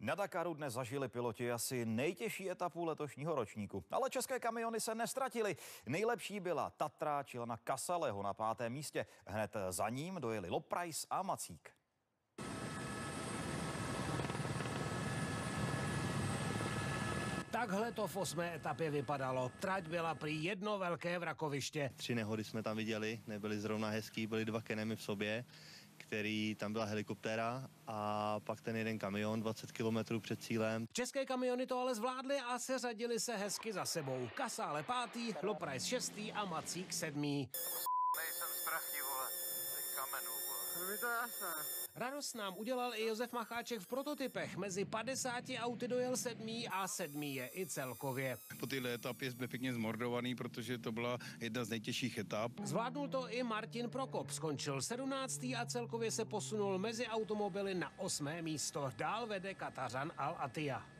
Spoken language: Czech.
Na Dakaru dnes zažili piloti asi nejtěžší etapu letošního ročníku. Ale české kamiony se nestratily. Nejlepší byla Tatra Čilana Kasaleho na pátém místě. Hned za ním dojeli Loprice a Macík. Takhle to v osmé etapě vypadalo. Trať byla prý jedno velké vrakoviště. Tři nehody jsme tam viděli, nebyly zrovna hezký, byly dva kenemy v sobě, který tam byla helikoptéra a pak ten jeden kamion 20 kilometrů před cílem. České kamiony to ale zvládly a seřadili se hezky za sebou. Kasále pátý, Loprajs šestý a Macík sedmý. Nejsem strachý, vole, kamenů, vole. Mi to jasné. Radost nám udělal i Josef Macháček v prototypech. Mezi 50 auty dojel sedmý a sedmý je i celkově. Po téhle etapě jsme pěkně zmordovaný, protože to byla jedna z nejtěžších etap. Zvládnul to i Martin Prokop. Skončil 17. a celkově se posunul mezi automobily na osmé místo. Dál vede Katařan Al Attiyah.